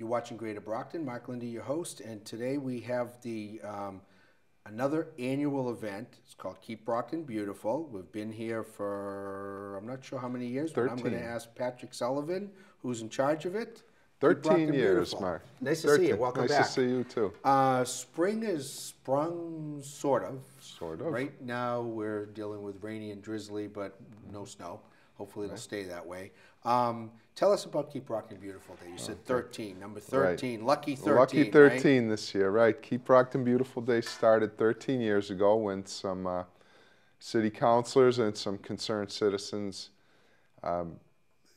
You're watching Greater Brockton. Mark Linde, your host, and today we have the um, another annual event. It's called Keep Brockton Beautiful. We've been here for I'm not sure how many years, but I'm going to ask Patrick Sullivan, who's in charge of it. 13 years, Beautiful. Mark. Nice to see you. 13. Welcome nice back. to see you too. Uh, spring is sprung, sort of. Sort of. Right now, we're dealing with rainy and drizzly, but no snow. Hopefully, it'll stay that way. Um, tell us about Keep Brockton Beautiful Day. You said 13, number 13, lucky 13. Lucky right? 13 this year, right? Keep Brockton Beautiful Day started 13 years ago when some uh, city councilors and some concerned citizens um,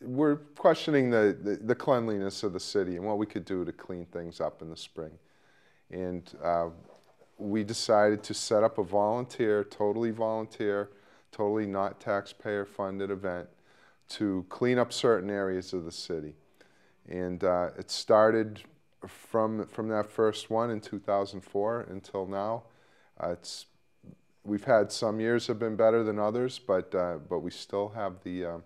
were questioning the, the, the cleanliness of the city and what we could do to clean things up in the spring. And uh, we decided to set up a volunteer, totally volunteer, totally not taxpayer funded event to clean up certain areas of the city. And uh, it started from, from that first one in 2004 until now. Uh, it's, we've had some years have been better than others, but, uh, but we still have, the, uh,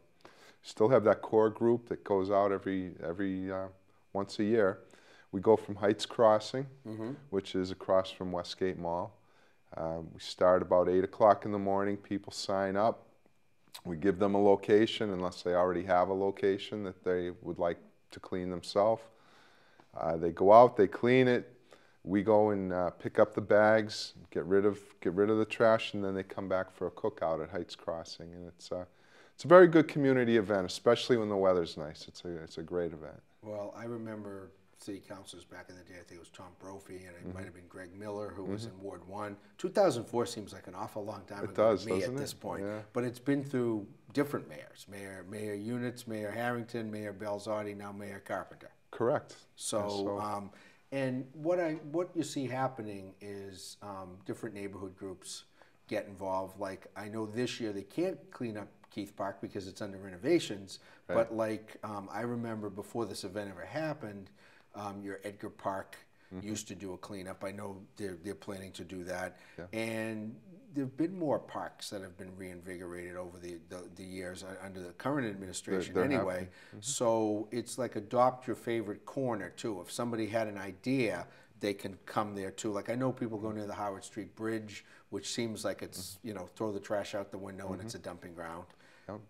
still have that core group that goes out every, every uh, once a year. We go from Heights Crossing, which is across from Westgate Mall. Um, we start about 8 o'clock in the morning. People sign up. We give them a location unless they already have a location that they would like to clean themselves. Uh, they go out, they clean it. We go and uh, pick up the bags, get rid of get rid of the trash, and then they come back for a cookout at Heights Crossing. And it's uh, it's a very good community event, especially when the weather's nice. It's a it's a great event. Well, I remember city councilors back in the day. I think it was Tom Brophy, and it Mm-hmm. might have been Greg Miller, who was in Ward One. 2004 seems like an awful long time It ago does, to me at it? this point. Yeah. But it's been through different mayors: Mayor Mayor Yunits, Mayor Harrington, Mayor Balzotti, now Mayor Carpenter. Correct. So, And so- um, and what I what you see happening is um, different neighborhood groups get involved. Like I know this year they can't clean up Keith Park because it's under renovations. But like um, I remember before this event ever happened, um, your Edgar Park Mm-hmm. used to do a cleanup. I know they're they're planning to do that, and there've been more parks that have been reinvigorated over the, the, the years uh, under the current administration there have anyway. So it's like adopt your favorite corner too. If somebody had an idea, they can come there too. Like I know people go near the Howard Street Bridge, which seems like it's you know throw the trash out the window and it's a dumping ground.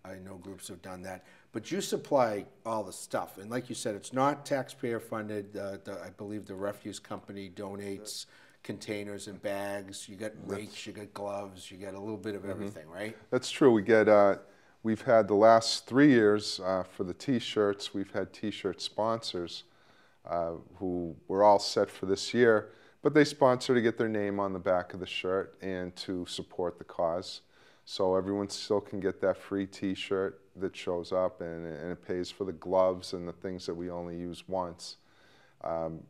I know groups have done that, but you supply all the stuff, and like you said, it's not taxpayer funded. Uh, the, I believe the refuse company donates containers and bags. You got rakes, you got gloves, you got a little bit of everything, right? That's true. We get, uh, we've had the last three years uh, for the T-shirts. We've had T-shirt sponsors uh, who were all set for this year, but they sponsor to get their name on the back of the shirt and to support the cause. So everyone still can get that free T-shirt that shows up, and, and it pays for the gloves and the things that we only use once. Um,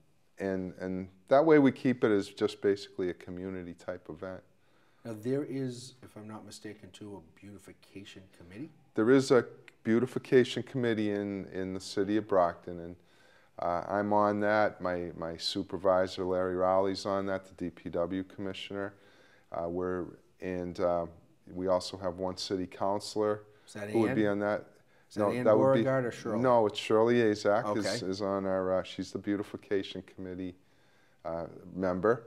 and and that way we keep it as just basically a community type event. Now there is, if I'm not mistaken, too, a beautification committee. There is a beautification committee in, in the city of Brockton, and uh, I'm on that. My, my supervisor, Larry Rowley's on that, the DPW commissioner. Uh, we're, and uh, we also have one city councilor Is that who would be on that. Is that Ann Beauregard or Shirley? No, it's Shirley Asack is, Okay. is on our, uh, she's the beautification committee uh, member.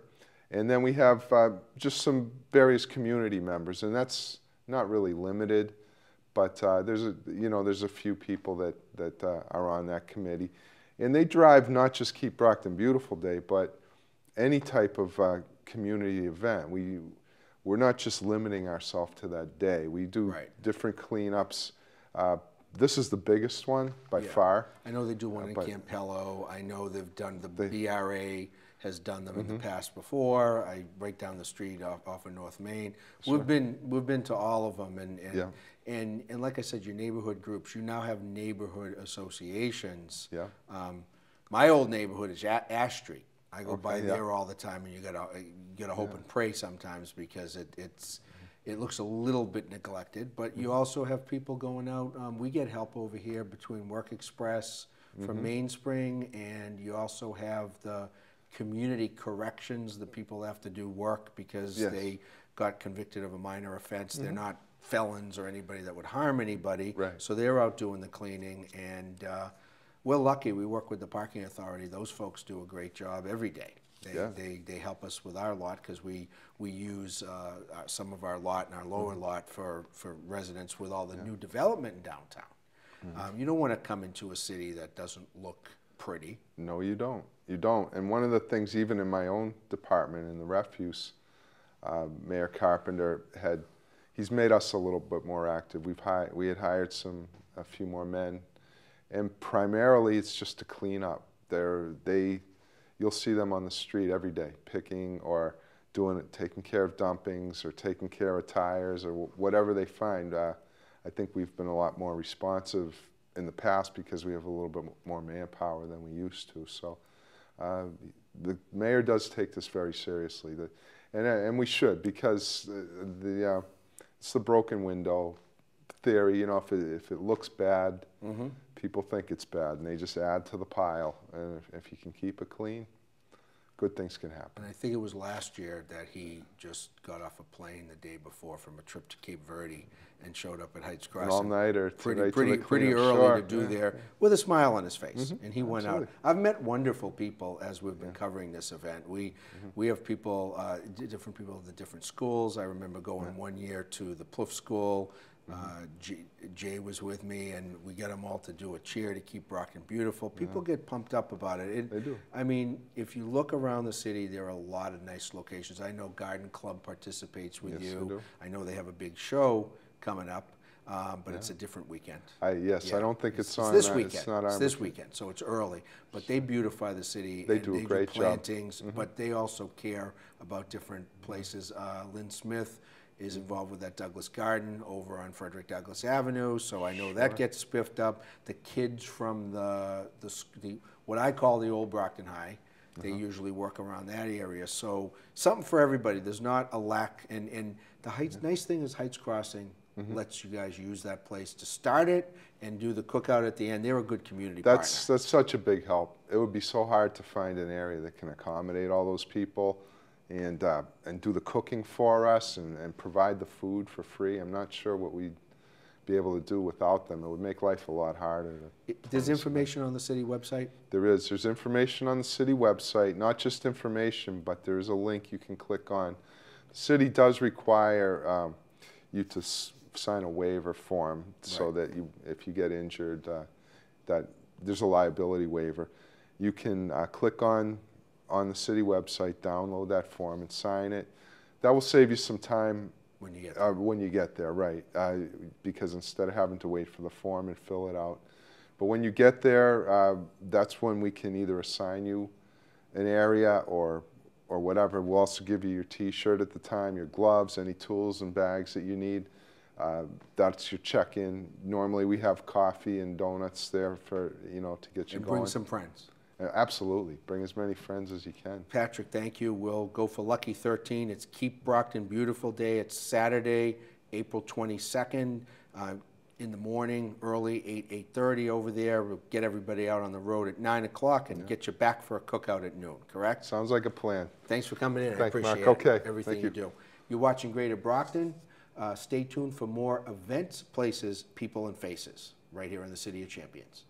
And then we have uh, just some various community members, and that's not really limited, but uh, there's a, you know, there's a few people that, that uh, are on that committee. And they drive not just Keep Brockton Beautiful Day, but any type of uh, community event. We, we're not just limiting ourselves to that day. We do Right. different cleanups. Uh, this is the biggest one by Yeah. far. I know they do one in but- Campello. I know they've done the They- Mm-hmm. BRA has done them in the past before. I right down the street off, off of North Main. We've been we've been to all of them, and and, Yeah. and and like I said, your neighborhood groups. You now have neighborhood associations. Yeah. Um, my old neighborhood is Ash Street. I go by yeah. there all the time, and you gotta uh, you gotta hope and pray sometimes because it, it's mm-hmm. it looks a little bit neglected. But you mm-hmm. also have people going out. Um, we get help over here between Work Express from mm-hmm. Mainspring, and you also have the community corrections. The people have to do work because Yes. they got convicted of a minor offense. They're not felons or anybody that would harm anybody. Right. So they're out doing the cleaning, and uh, we're lucky, we work with the parking authority, those folks do a great job every day. They, Yeah. they, they help us with our lot, because we, we use, uh, our- some of our lot and our lower Mm-hmm. lot for, for residents with all the new development in downtown. Mm-hmm. Um, you don't wanna come into a city that doesn't look pretty. No, you don't. You don't. And one of the things, even in my own department, in the refuse, uh, Mayor Carpenter had, he's made us a little bit more active. We've hired, we had hired some, a few more men, and primarily it's just to clean up. They're, they, you'll see them on the street every day, picking or doing it, taking care of dumpings or taking care of tires or whatever they find. Uh, I think we've been a lot more responsive in the past because we have a little bit more manpower than we used to. So uh, the mayor does take this very seriously, the, and, uh, and we should because the, the uh, it's the broken window theory. You know, if it, if it looks bad, people think it's bad, and they just add to the pile. And if, if you can keep it clean, good things can happen. And I think it was last year that he just got off a plane the day before from a trip to Cape Verde and showed up at Heights Crossing. All night or Pretty, pretty, pretty early Sure, to do yeah, there with a smile on his face. Mm-hmm. And he went out. I've met wonderful people as we've been covering this event. We, Mm-hmm. we have people, uh, different people in the different schools. I remember going one year to the Plouffe School. Uh, J- Jay was with me, and we got them all to do a cheer to keep Brockton beautiful. People get pumped up about it. It- They do. I mean, if you look around the city, there are a lot of nice locations. I know Garden Club participates with Yes, they you. do. I know they have a big show coming up, um, but it's a different weekend. I, yes, Yeah. I don't think it's, It's on. this uh, weekend. It's not It's this weekend, so it's early. But they beautify the city. They do a great job. Mm-hmm. plantings, but they also care about different places. Uh, Lynn Smith is involved with that Douglas Garden over on Frederick Douglass Avenue, so I know that gets spiffed up. The kids from the, the, the what I call the old Brockton High, they Uh-huh. usually work around that area. So something for everybody. There's not a lack, and, and the Heights, nice thing is Heights Crossing Mm-hmm. lets you guys use that place to start it and do the cookout at the end. They're a good community That's partner. that's such a big help. It would be so hard to find an area that can accommodate all those people, and uh, and do the cooking for us and, and provide the food for free. I'm not sure what we'd be able to do without them. It would make life a lot harder. There's information on the city website. There is. There's information on the city website, not just information, but there is a link you can click on. The city does require um, you to s- sign a waiver form so that you, if you get injured, uh, that there's a liability waiver. You can uh, click on on the city website, download that form, and sign it. That will save you some time When you get uh, when you get there, right? Uh, because instead of having to wait for the form and fill it out, but when you get there, uh, that's when we can either assign you an area or or whatever. We'll also give you your T-shirt at the time, your gloves, any tools and bags that you need. Uh, that's your check-in. Normally, we have coffee and donuts there for you know to get you and going. bring some friends. Absolutely, bring as many friends as you can. Patrick, thank you. We'll go for Lucky 13. It's Keep Brockton Beautiful Day. It's Saturday, April 22nd, uh, in the morning, early, 8, 8.30 over there. We'll get everybody out on the road at 9 o'clock and get you back for a cookout at noon, correct? Sounds like a plan. Thanks for coming in. I Thank you, Mark. it, Okay, everything thank you you. do. You're watching Greater Brockton. Uh, Stay tuned for more events, places, people, and faces right here in the City of Champions.